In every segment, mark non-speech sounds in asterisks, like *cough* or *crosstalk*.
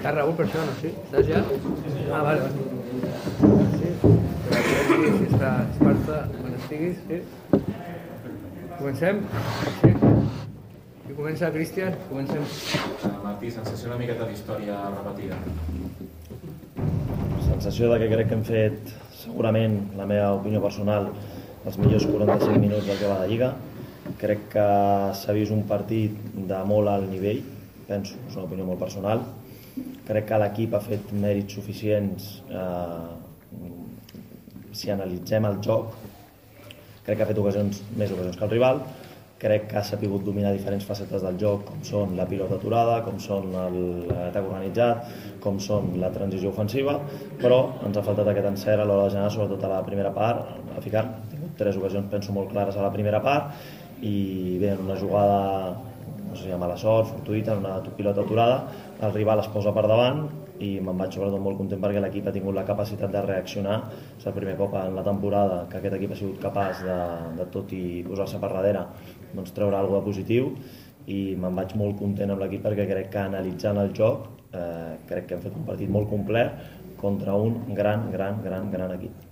Està Raül per això, no? Sí? Estàs ja? Ah, vale, vale. Sí, si està Esparta, quan estiguis, sí. Comencem? Sí. Qui comença, Cristian? Comencem. Martí, sensació una miqueta d'història repetida. Sensació de que crec que hem fet, segurament, la meva opinió personal, els millors 45 minuts del que va de Lliga. Crec que s'ha vist un partit de molt alt nivell, penso, és una opinió molt personal. Crec que l'equip ha fet mèrits suficients eh, si analitzem el joc. Crec que ha fet ocasions, més ocasions que el rival. Crec que ha sabut dominar diferents facetes del joc, com són la pilota aturada, com són l'atac organitzat, com són la transició ofensiva, però ens ha faltat aquest encert a l'hora de generar, sobretot a la primera part, a ficar. Tres ocasions, penso, molt clares a la primera part, i bé, en una jugada no sé si mala sort, fortuita, en una pilota aturada, el rival es posa per davant i me'n vaig sobretot molt content perquè l'equip ha tingut la capacitat de reaccionar. És el primer cop en la temporada que aquest equip ha sigut capaç de, de tot i posar-se per darrere, doncs treure alguna de positiu i me'n vaig molt content amb l'equip perquè crec que analitzant el joc eh, crec que hem fet un partit molt complet contra un gran, gran, gran, gran equip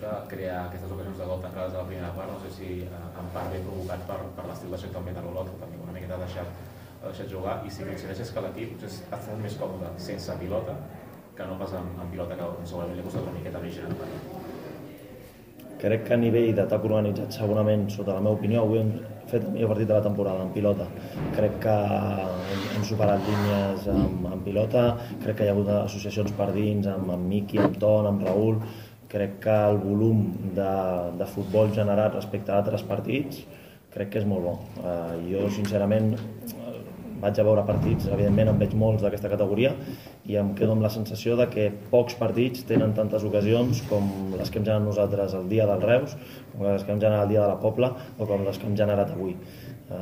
de crear aquestes ocasions de gol tan clares a la primera part, no sé si eh, en part ben provocat per, per l'estil de joc també de Rolot, que també una miqueta ha deixat, ha deixat jugar, i si coincideixes que l'equip ha estat més còmode sense pilota que no pas amb, amb pilota, que segurament li ha costat una miqueta més generar crec que a nivell d'atac organitzat segurament, sota la meva opinió, avui hem fet el millor partit de la temporada en pilota. Crec que hem superat línies amb, amb pilota, crec que hi ha hagut associacions per dins amb, amb Miqui, amb Ton, amb Raül, crec que el volum de, de futbol generat respecte a altres partits crec que és molt bo. Uh, jo, sincerament, vaig a veure partits, evidentment en veig molts d'aquesta categoria i em quedo amb la sensació de que pocs partits tenen tantes ocasions com les que hem generat nosaltres el dia del Reus, com les que hem generat el dia de la Pobla o com les que hem generat avui.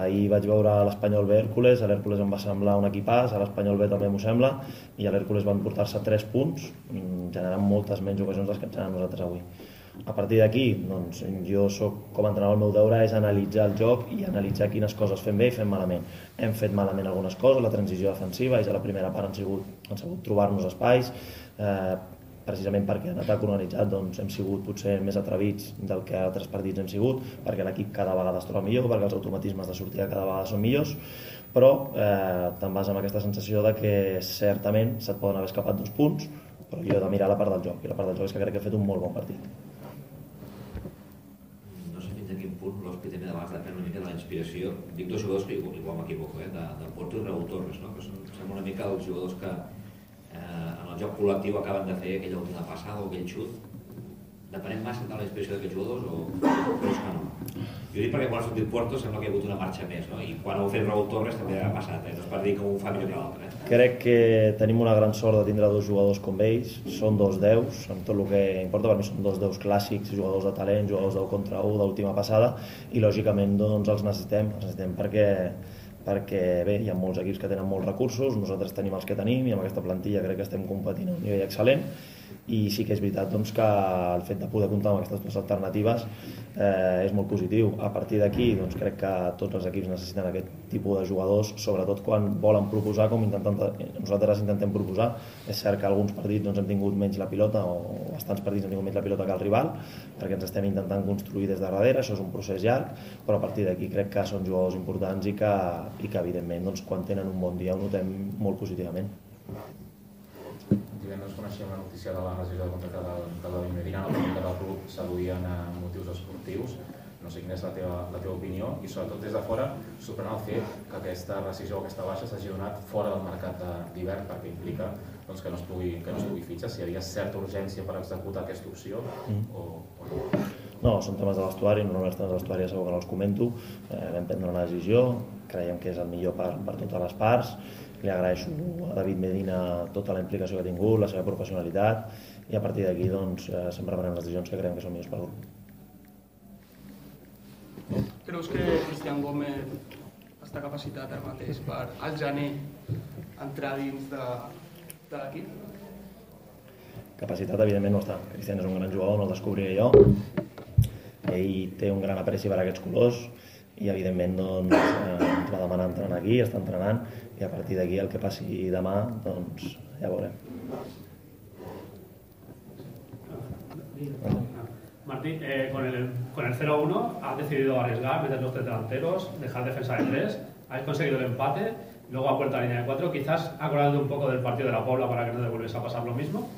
Ahir vaig veure l'Espanyol B Hèrcules, a l'Hèrcules em va semblar un equipàs, a l'Espanyol B també m'ho sembla, i a l'Hèrcules van portar-se 3 punts, mm, generant moltes menys ocasions les que hem generat nosaltres avui. A partir d'aquí, doncs, jo sóc com a entrenador, el meu deure és analitzar el joc i analitzar quines coses fem bé i fem malament. Hem fet malament algunes coses, la transició defensiva, és a la primera part han sigut, han sigut trobar-nos espais, eh, precisament perquè en atac organitzat doncs, hem sigut potser més atrevits del que altres partits hem sigut, perquè l'equip cada vegada es troba millor, perquè els automatismes de sortida cada vegada són millors, però eh, te'n vas amb aquesta sensació de que certament se't poden haver escapat dos punts, però jo he de mirar la part del joc, i la part del joc és que crec que he fet un molt bon partit. No sé fins a quin punt l'Hospi també de vegades depèn una mica de la inspiració. Dic dos jugadors que igual, igual m'equivoco, eh? de, de Porto i Raúl Torres, no? que són, sembla una mica els jugadors que eh, en el joc col·lectiu acaben de fer aquella última passada o aquell xut depenem massa de la inspiració d'aquests jugadors o, és que no? Jo dic perquè quan ha sortit Porto sembla que hi ha hagut una marxa més, no? I quan ho fet Raúl Torres també ha passat, eh? No és per dir que un fa millor que l'altre, eh? Crec que tenim una gran sort de tindre dos jugadors com ells, són dos deus, en tot el que importa, per mi són dos deus clàssics, jugadors de talent, jugadors del contra 1, d'última passada, i lògicament doncs els necessitem, els necessitem perquè perquè bé, hi ha molts equips que tenen molts recursos, nosaltres tenim els que tenim i amb aquesta plantilla crec que estem competint a un nivell excel·lent i sí que és veritat doncs, que el fet de poder comptar amb aquestes dues alternatives eh, és molt positiu. A partir d'aquí doncs, crec que tots els equips necessiten aquest tipus de jugadors, sobretot quan volen proposar com intentant, nosaltres intentem proposar. És cert que alguns partits doncs, hem tingut menys la pilota o, o bastants partits hem tingut menys la pilota que el rival perquè ens estem intentant construir des de darrere, això és un procés llarg, però a partir d'aquí crec que són jugadors importants i que, i que evidentment doncs, quan tenen un bon dia ho notem molt positivament divendres coneixíem la notícia de la decisió de contracte de, de la Medina, la pregunta del club s'al·ludien a motius esportius. No sé quina és la teva, la teva opinió i sobretot des de fora sorprèn el fet que aquesta rescisió o aquesta baixa s'hagi donat fora del mercat d'hivern perquè implica doncs, que, no es pugui, que no es pugui fitxar, si hi havia certa urgència per executar aquesta opció mm. o, o no. No, són temes de vestuari, normalment els temes de vestuari segur que no els comento, eh, vam prendre una decisió, creiem que és el millor per, per totes les parts, li agraeixo a David Medina tota la implicació que ha tingut, la seva professionalitat i a partir d'aquí doncs, eh, sempre prenem les decisions que creiem que són millors per grup. Creus que Cristian Gómez està capacitat ara mateix per al gener entrar dins de, de l'equip? Capacitat evidentment no està. Cristian és un gran jugador, no el descobriré jo. Ell té un gran apreci per aquests colors i evidentment doncs, eh, ens va demanar entrenar aquí, està entrenant i a partir d'aquí el que passi demà doncs ja veurem. Martí, eh, con el, con el 0-1 has decidido arriesgar, meter los tres delanteros, dejar defensa de tres, has conseguido el empate, luego ha vuelto a línea de cuatro, quizás acordando un poco del partido de la Puebla para que no te vuelves a pasar lo mismo.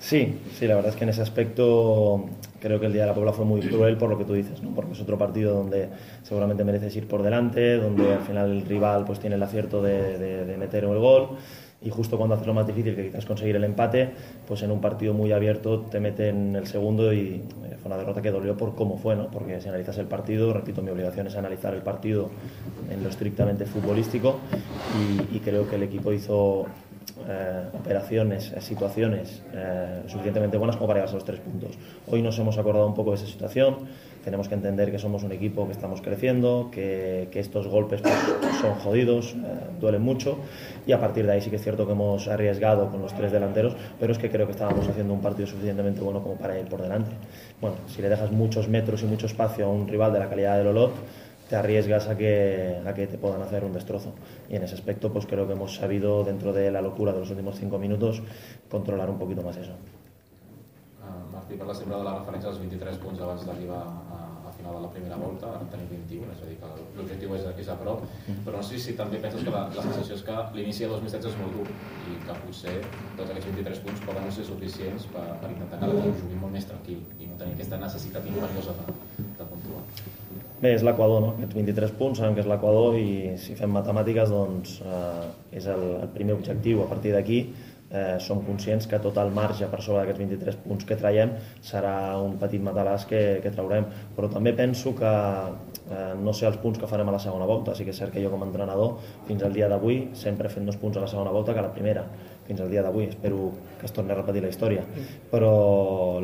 Sí, sí, la verdad es que en ese aspecto creo que el día de la Puebla fue muy cruel por lo que tú dices, ¿no? porque es otro partido donde seguramente mereces ir por delante, donde al final el rival pues tiene el acierto de, meter el gol y justo cuando haces lo más difícil, que quizás conseguir el empate, pues en un partido muy abierto te meten el segundo y eh, fue una derrota que dolió por cómo fue, ¿no? porque si analizas el partido, repito, mi obligación es analizar el partido en lo estrictamente futbolístico y creo que el equipo hizo eh, operaciones, eh, situaciones eh, suficientemente buenas como para llevarse los tres puntos. Hoy nos hemos acordado un poco de esa situación, tenemos que entender que somos un equipo que estamos creciendo, que, que estos golpes pues, son jodidos, duelen mucho y a partir de ahí sí que es cierto que hemos arriesgado con los tres delanteros, pero es que creo que estábamos haciendo un partido suficientemente bueno como para ir por delante. Bueno, si le dejas muchos metros y mucho espacio a un rival de la calidad del Olot, te arriesgas a que, a que te puedan hacer un destrozo. Y en ese aspecto, pues creo que hemos sabido, dentro de la locura de los últimos cinco minutos, controlar un poquito más eso. Uh, Martí, parles sempre de la referència als 23 punts abans d'arribar a, a final de la primera volta, ara en tenim 21, és a dir que l'objectiu és, és a prop, però no sé si també penses que la, la sensació és que l'inici de 2016 és molt dur i que potser tots aquests 23 punts poden no ser suficients per, per intentar que l'equip jugui molt més tranquil i no tenir aquesta necessitat imperiosa de, de puntuar. Bé, és l'Equador, no? Aquests 23 punts sabem que és l'Equador i si fem matemàtiques doncs eh, és el, el primer objectiu. A partir d'aquí eh, som conscients que tot el marge per sobre d'aquests 23 punts que traiem serà un petit matalàs que, que traurem, però també penso que eh, no sé els punts que farem a la segona volta, sí que és cert que jo com a entrenador fins al dia d'avui sempre he fet més punts a la segona volta que a la primera fins al dia d'avui, espero que es torni a repetir la història però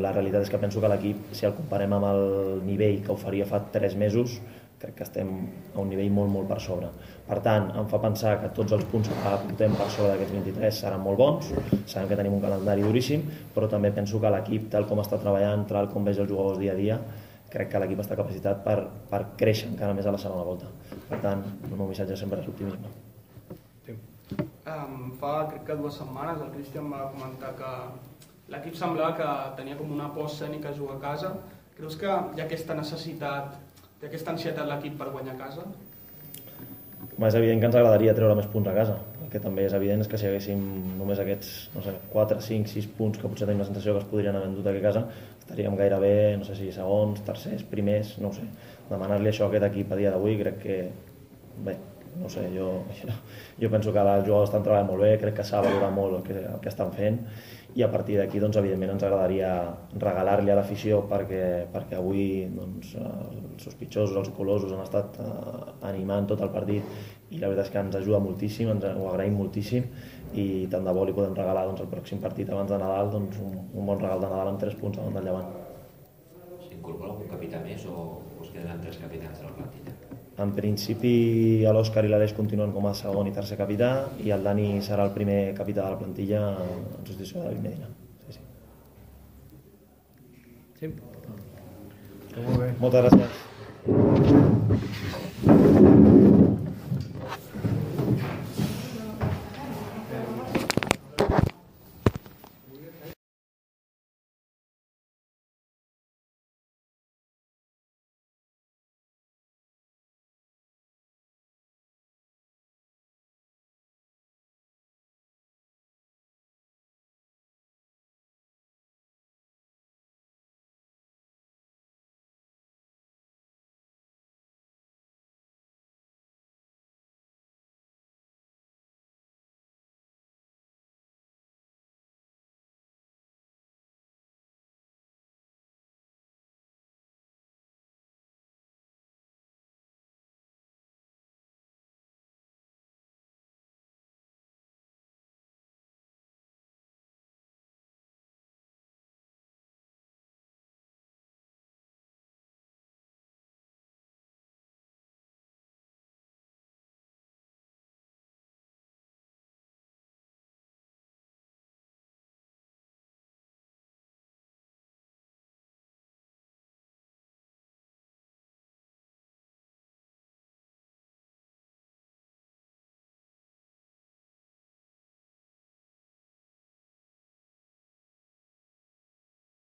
la realitat és que penso que l'equip si el comparem amb el nivell que ho faria fa 3 mesos crec que estem a un nivell molt molt per sobre. Per tant, em fa pensar que tots els punts que portem per sobre d'aquests 23 seran molt bons sabem que tenim un calendari duríssim però també penso que l'equip tal com està treballant tal com veig els jugadors dia a dia crec que l'equip està capacitat per, per créixer encara més a la segona volta. Per tant, el meu missatge sempre és l'optimisme Um, fa crec que dues setmanes el Cristian va comentar que l'equip semblava que tenia com una por escènica a jugar a casa. Creus que hi ha aquesta necessitat, ha aquesta ansietat l'equip per guanyar a casa? Home, és evident que ens agradaria treure més punts a casa. El que també és evident és que si haguéssim només aquests no sé, 4, 5, 6 punts que potser tenim la sensació que es podrien haver endut aquí a casa, estaríem gairebé, no sé si segons, tercers, primers, no sé. Demanar-li això a aquest equip a dia d'avui crec que, bé, no sé, jo, *laughs* jo penso que els jugadors estan treballant molt bé, crec que s'ha valorat molt el que, el que estan fent i a partir d'aquí doncs, evidentment ens agradaria regalar-li a l'afició perquè, perquè avui doncs, els sospitosos, els colosos han estat eh, animant tot el partit i la veritat és que ens ajuda moltíssim, ens ho agraïm moltíssim i tant de bo li podem regalar doncs, el pròxim partit abans de Nadal doncs, un, un bon regal de Nadal amb 3 punts davant del Llevant. S'incorpora algun capità més o us quedaran tres capitans de la plantilla? En principi l'Òscar i l'Aleix continuen com a segon i tercer capità i el Dani serà el primer capità de la plantilla en substitució de David Medina. Sí, sí. Sí? Molt bé. Moltes gràcies.